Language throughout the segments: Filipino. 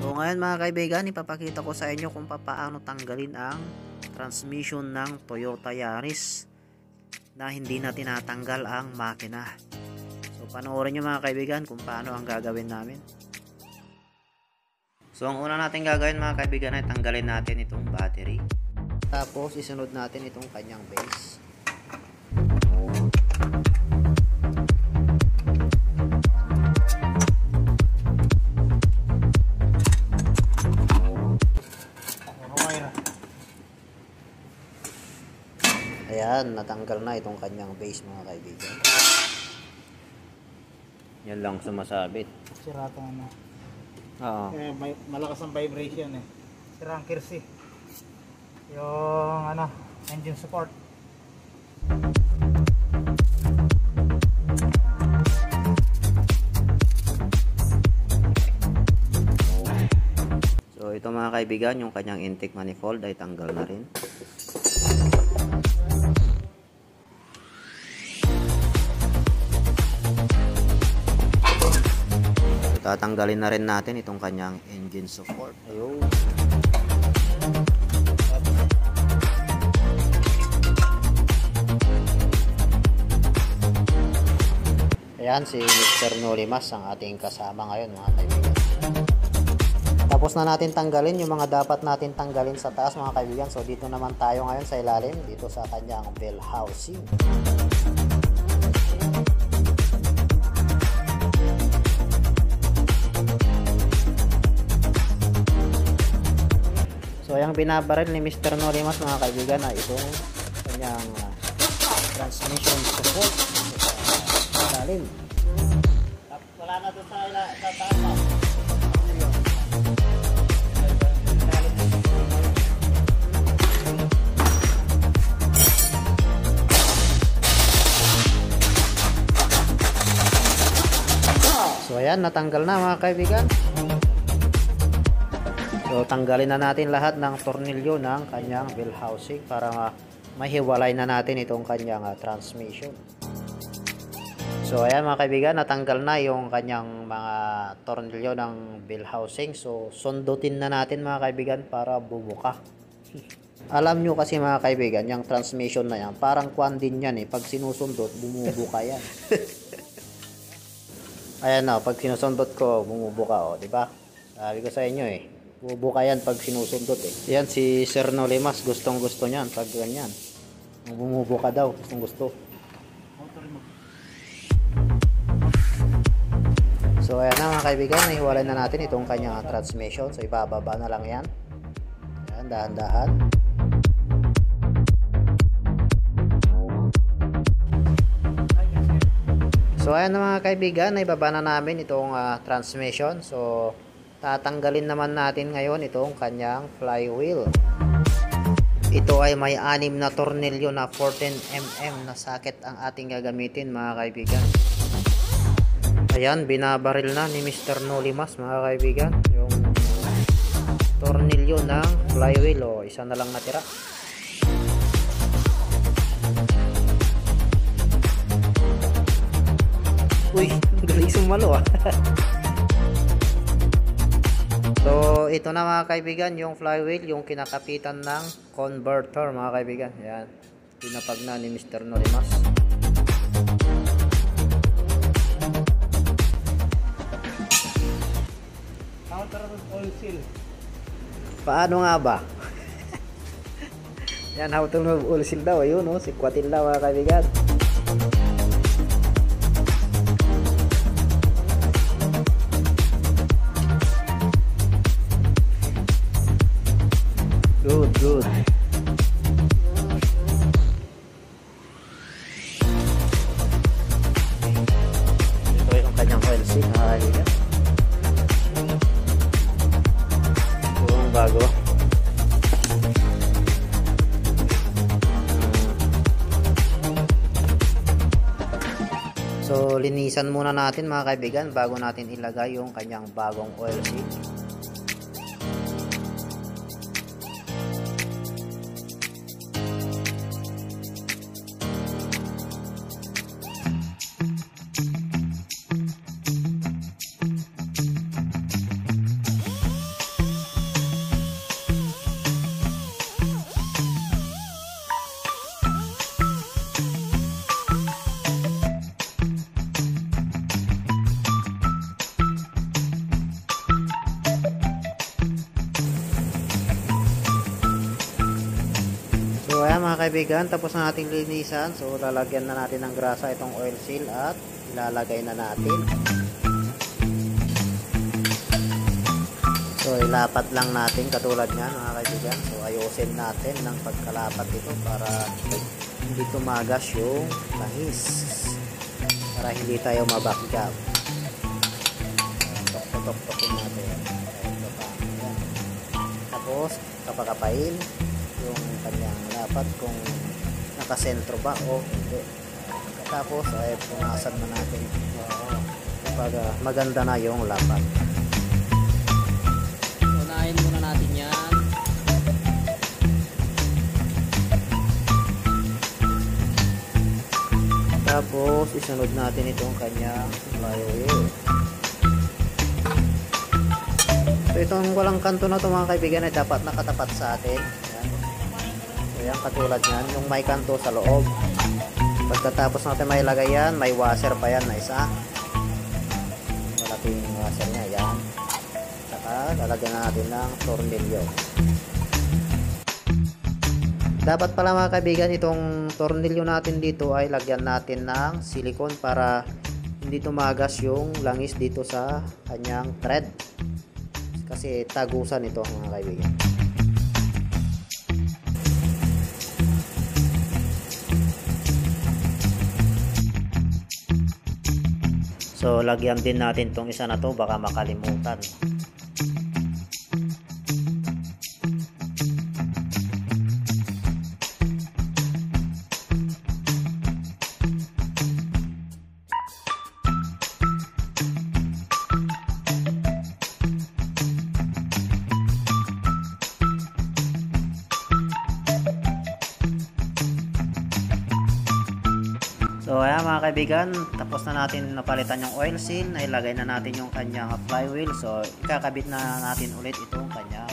So ngayon mga kaibigan, ipapakita ko sa inyo kung paano tanggalin ang transmission ng Toyota Yaris na hindi na tinatanggal ang makina. So panoorin nyo mga kaibigan kung paano ang gagawin namin. So ang una natin gagawin mga kaibigan ay tanggalin natin itong battery. Tapos isunod natin itong kanyang base. Ayan, natanggal na itong kanyang base mga kaibigan. Yan lang sumasabit. Sirata na. Oo. Eh, may, malakas ang vibration eh. Sira ang kirsi. Yung ano, engine support. So ito mga kaibigan, yung kanyang intake manifold ay tanggal na rin. Tatanggalin na rin natin itong kanyang engine support. Ayun. Ayan si Mr. Nolimas ang ating kasama ngayon mga kaibigan. Tapos na natin tanggalin yung mga dapat natin tanggalin sa taas mga kaibigan. So dito naman tayo ngayon sa ilalim dito sa kanyang bell housing. Binabaril ni Mr. Nolimas mga kaibigan ay itong kanyang uh, transmission support sa ilalim. Wala na doon sa, taas. So ayan, natanggal na mga kaibigan. So tanggalin na natin lahat ng tornilyo ng kanyang wheel housing para ma mahiwalay na natin itong kanyang uh, transmission. So ayan mga kaibigan, natanggal na yung kanyang mga tornilyo ng wheel housing. So sundutin na natin mga kaibigan para bumuka. Alam nyo kasi mga kaibigan, yung transmission na yan, parang kwan din yan eh. Pag sinusundot, bumubuka yan. Ayan na, pag sinusundot ko, bumubuka o, di ba? Sabi ko sa inyo eh, bubuka yan pag sinusundot eh. Yan si Sir Nolimas, gustong gusto niyan pag ganyan. Bumubuka daw, gustong gusto. So ayan na mga kaibigan, nahiwalay na natin itong kanyang transmission. So ibababa na lang yan. Ayan, dahan-dahan. So ayan na mga kaibigan, naibaba na namin itong ah, transmission. So tatanggalin naman natin ngayon itong kanyang flywheel. Ito ay may anim na tornilyo na 14mm na socket ang ating gagamitin mga kaibigan. Ayan, binabaril na ni Mr. Nolimas mga kaibigan. Yung tornilyo ng flywheel o isa na lang natira. Uy, galing sumalo ah. so, ito na mga kaibigan, yung flywheel, yung kinakapitan ng converter mga kaibigan. Yan. Pinapag na ni Mr. Nolimas. Counter oil seal. Paano nga ba? Yan, how to remove oil seal daw. Ayun, oh, sikwatin daw mga kaibigan. Bago. So, linisan muna natin mga kaibigan bago natin ilagay yung kanyang bagong oil seal. mga kaibigan, tapos na nating linisan. So lalagyan na natin ng grasa itong oil seal at ilalagay na natin. So ilapat lang natin katulad niyan mga kaibigan. So ayusin natin ng pagkalapat ito para hindi tumagas yung langis. Para hindi tayo mabackjab. Tok-tok-tokin natin. Ayan. Tapos kapakapain yung kanyang lapat kung nakasentro ba o hindi. Tapos ay punasan na natin. Kapag ah, maganda na yung lapat. Unahin muna natin yan. Tapos isunod natin itong kanyang flywheel. So itong walang kanto na ito mga kaibigan ay dapat nakatapat sa atin. Yan. So yan katulad yan. Yung may kanto sa loob. Pagkatapos natin may lagay yan, may washer pa yan na isa. Malaking washer niya. Yan. Saka lalagyan na natin ng tornilyo. Dapat pala mga kaibigan, itong tornilyo natin dito ay lagyan natin ng silicone para hindi tumagas yung langis dito sa kanyang thread. Kasi tagusan ito mga kaibigan. So lagyan din natin tong isa na to baka makalimutan. So ayan mga kaibigan, tapos na natin napalitan yung oil seal, nailagay na natin yung kanyang flywheel. So ikakabit na natin ulit itong kanyang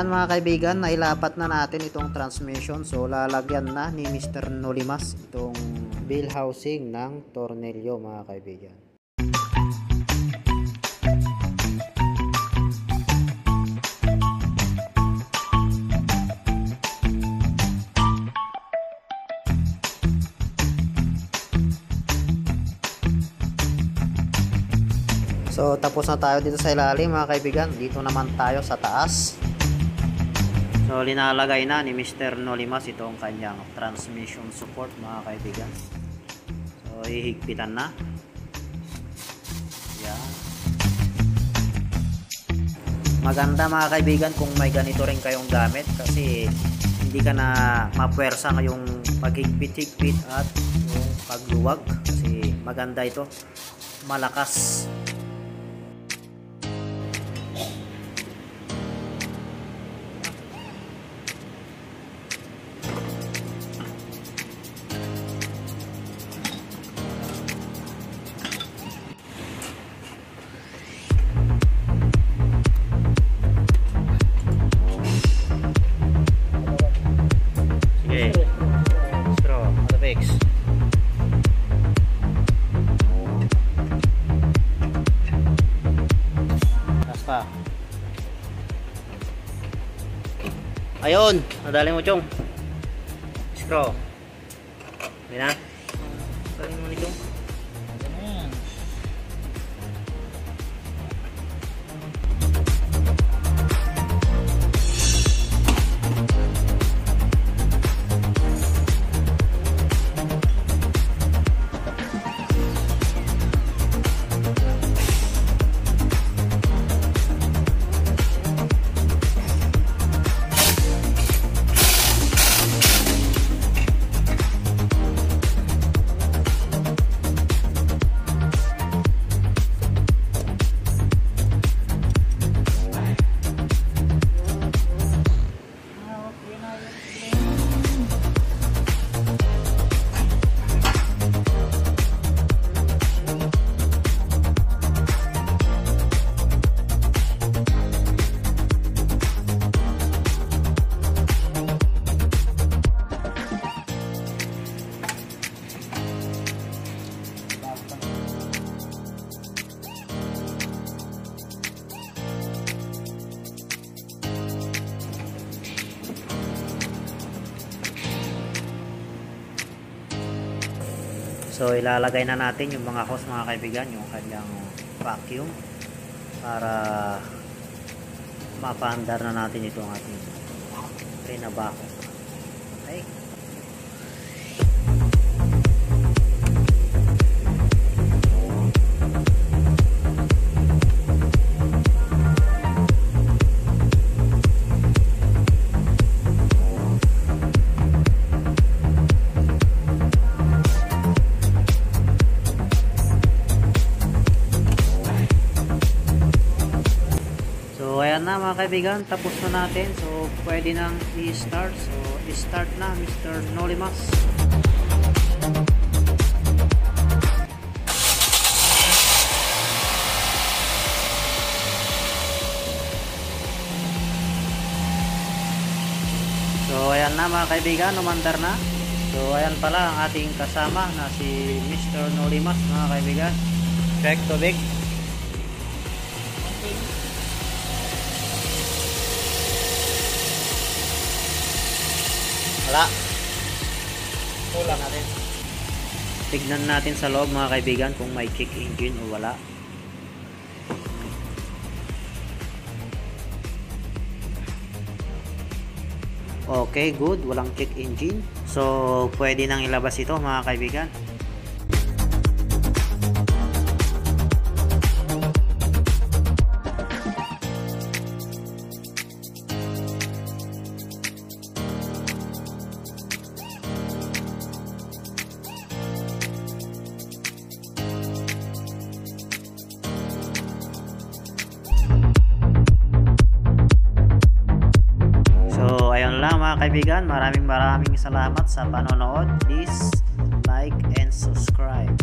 ayan mga kaibigan, nailapat na natin itong transmission. So lalagyan na ni Mr. Nolimas itong bill housing ng tornilyo mga kaibigan. So tapos na tayo dito sa ilalim mga kaibigan. Dito naman tayo sa taas. So linalagay na ni Mr. Nolimas itong kanyang transmission support mga kaibigan. So ihigpitan na. Yan. Maganda mga kaibigan kung may ganito rin kayong gamit kasi hindi ka na mapwersa ngayong paghigpit-higpit at yung pagluwag kasi maganda ito. Malakas. Nadali mo, Chong. Straw. Hindi na. So ilalagay na natin yung mga hose mga kaibigan, yung kanyang vacuum para mapaandar na natin itong ating pinabako. Okay. Kaibigan, tapos na natin. So pwede nang i-start. So i-start na Mr. Nolimas. So ayan na mga kaibigan, umandar na. So ayan pala ang ating kasama na si Mr. Nolimas mga kaibigan. Check tubig. Wala. Wala. natin. Tignan natin sa loob mga kaibigan kung may kick engine o wala. Okay, good. Walang kick engine. So, pwede nang ilabas ito mga kaibigan. kaibigan, maraming maraming salamat sa panonood. Please like and subscribe.